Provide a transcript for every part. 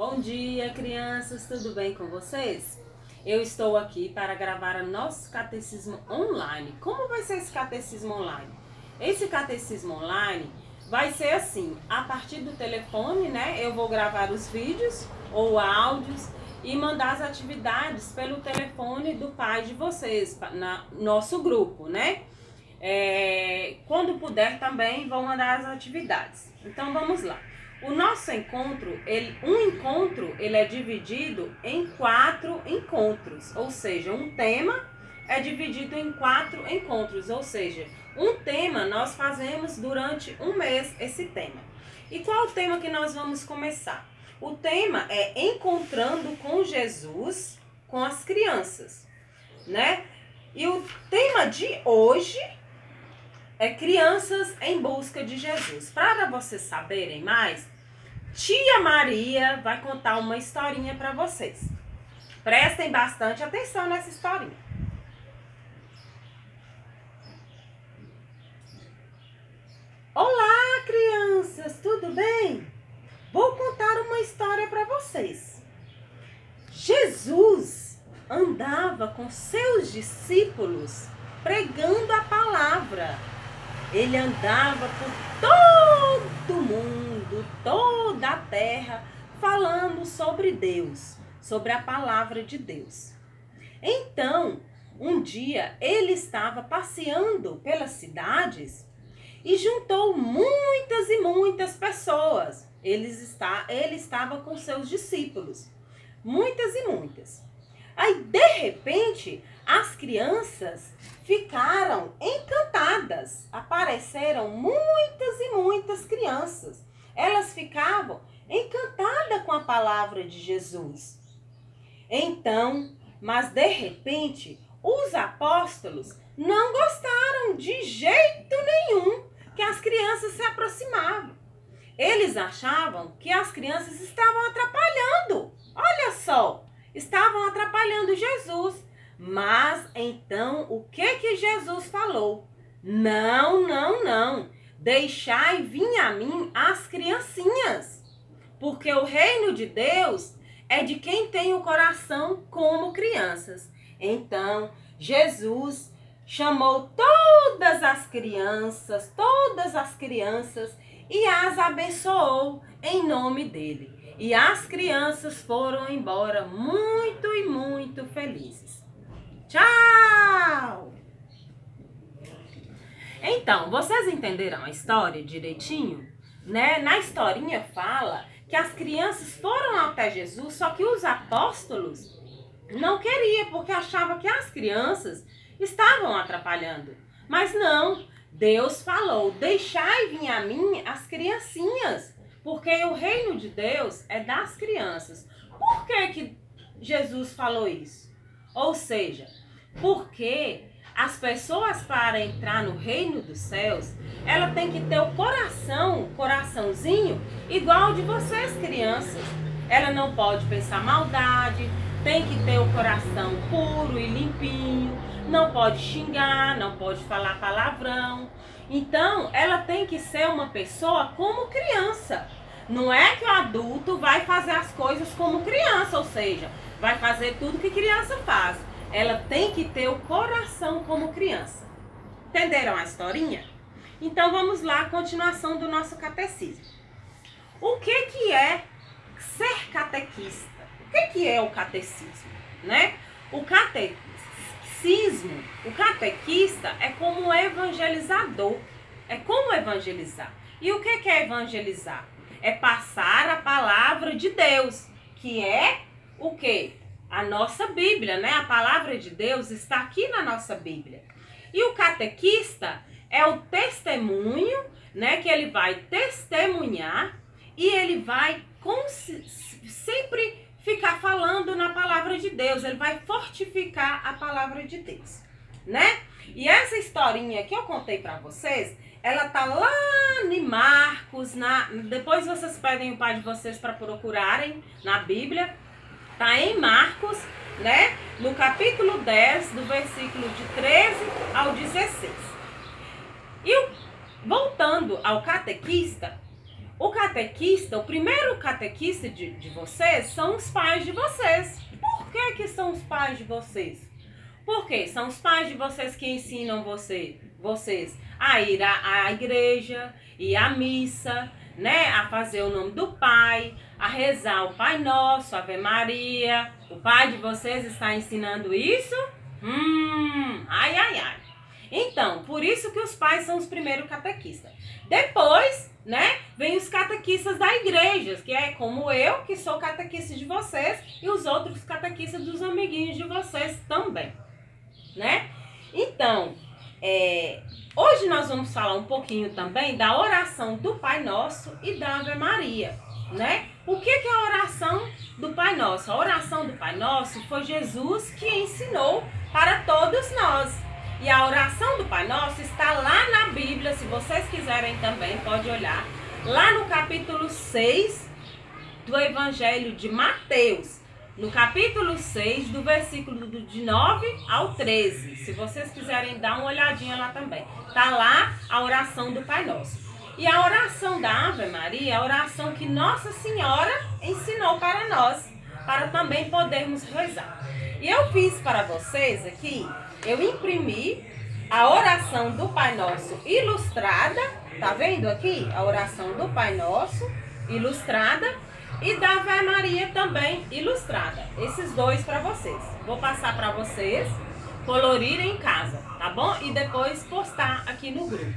Bom dia, crianças, tudo bem com vocês? Eu estou aqui para gravar o nosso catecismo online. Como vai ser esse catecismo online? Esse catecismo online vai ser assim, a partir do telefone, né? Eu vou gravar os vídeos ou áudios e mandar as atividades pelo telefone do pai de vocês, na nosso grupo, né? É, quando puder também vão mandar as atividades. Então vamos lá. O nosso encontro, ele, um encontro, ele é dividido em quatro encontros, ou seja, um tema é dividido em quatro encontros, ou seja, um tema nós fazemos durante um mês esse tema. E qual o tema que nós vamos começar? O tema é encontrando com Jesus com as crianças, né? E o tema de hoje é crianças em busca de Jesus. Para vocês saberem mais, Tia Maria vai contar uma historinha para vocês. Prestem bastante atenção nessa historinha. Olá, crianças, tudo bem? Vou contar uma história para vocês. Jesus andava com seus discípulos pregando a palavra. Ele andava por todo mundo toda a terra falando sobre Deus, sobre a palavra de Deus. Então, um dia ele estava passeando pelas cidades e juntou muitas e muitas pessoas. Ele, está, ele estava com seus discípulos, muitas e muitas. Aí, de repente, as crianças ficaram encantadas. Apareceram muitas e muitas crianças elas ficavam encantadas com a palavra de Jesus. Então, mas de repente, os apóstolos não gostaram de jeito nenhum que as crianças se aproximavam. Eles achavam que as crianças estavam atrapalhando. Olha só, estavam atrapalhando Jesus. Mas então, o que que Jesus falou? Não, não, não. Deixai vir a mim as criancinhas, porque o reino de Deus é de quem tem o coração como crianças. Então, Jesus chamou todas as crianças, todas as crianças, e as abençoou em nome dele. E as crianças foram embora muito e muito felizes. Tchau! Então, vocês entenderam a história direitinho? Né? Na historinha fala que as crianças foram até Jesus, só que os apóstolos não queriam, porque achavam que as crianças estavam atrapalhando. Mas não, Deus falou: deixai vir a mim as criancinhas, porque o reino de Deus é das crianças. Por que, que Jesus falou isso? Ou seja, porque as pessoas para entrar no reino dos céus, ela tem que ter o coração, coraçãozinho igual de vocês crianças. Ela não pode pensar maldade, tem que ter o coração puro e limpinho, não pode xingar, não pode falar palavrão. Então, ela tem que ser uma pessoa como criança. Não é que o adulto vai fazer as coisas como criança, ou seja, vai fazer tudo que criança faz ela tem que ter o coração como criança. Entenderam a historinha? Então vamos lá, continuação do nosso catecismo. O que que é ser catequista? O que que é o catecismo, né? O catecismo, o catequista é como evangelizador, é como evangelizar. E o que que é evangelizar? É passar a palavra de Deus, que é o que? A nossa Bíblia, né? A palavra de Deus está aqui na nossa Bíblia. E o catequista é o testemunho, né? Que ele vai testemunhar e ele vai sempre ficar falando na palavra de Deus. Ele vai fortificar a palavra de Deus, né? E essa historinha que eu contei para vocês, ela tá lá em Marcos, na depois vocês pedem o pai de vocês para procurarem na Bíblia Está em Marcos, né? No capítulo 10, do versículo de 13 ao 16. E voltando ao catequista, o catequista, o primeiro catequista de, de vocês são os pais de vocês. Por que, que são os pais de vocês? Porque são os pais de vocês que ensinam você, vocês a ir à, à igreja, ir à missa, né? A fazer o nome do Pai, a rezar o Pai Nosso, Ave Maria. O pai de vocês está ensinando isso? Hum, ai, ai, ai. Então, por isso que os pais são os primeiros catequistas. Depois, né, vem os catequistas da igreja, que é como eu, que sou catequista de vocês, e os outros catequistas dos amiguinhos de vocês também, né? Então, é, hoje nós vamos falar um pouquinho também da oração do Pai Nosso e da Ave Maria, né? O que, que é a oração do Pai Nosso? A oração do Pai Nosso foi Jesus que ensinou para todos nós. E a oração do Pai Nosso está lá na Bíblia, se vocês quiserem também, pode olhar. Lá no capítulo 6 do Evangelho de Mateus. No capítulo 6, do versículo de 9 ao 13. Se vocês quiserem dar uma olhadinha lá também. Tá lá a oração do Pai Nosso. E a oração da Ave Maria, a oração que Nossa Senhora ensinou para nós, para também podermos rezar. E eu fiz para vocês aqui eu imprimi a oração do Pai Nosso ilustrada, tá vendo aqui? A oração do Pai Nosso ilustrada e da Ave Maria também ilustrada. Esses dois para vocês. Vou passar para vocês colorir em casa, tá bom? E depois postar aqui no grupo.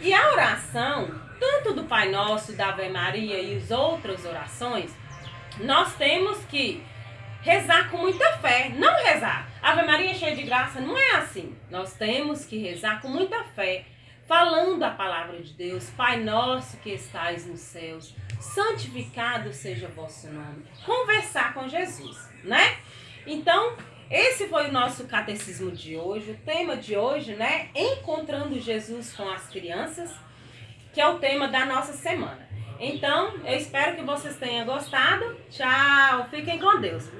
E a oração, tanto do Pai Nosso, da Ave Maria e as outras orações, nós temos que rezar com muita fé, não rezar. Ave Maria cheia de graça, não é assim. Nós temos que rezar com muita fé, falando a palavra de Deus. Pai nosso que estais nos céus, santificado seja o vosso nome. Conversar com Jesus, né? Então, esse foi o nosso catecismo de hoje. O tema de hoje, né? Encontrando Jesus com as crianças, que é o tema da nossa semana. Então, eu espero que vocês tenham gostado. Tchau, fiquem com Deus.